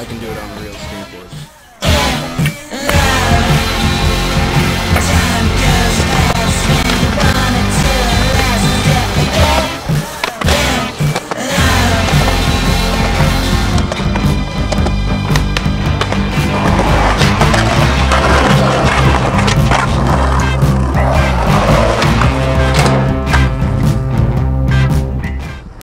I can do it on a real skateboard.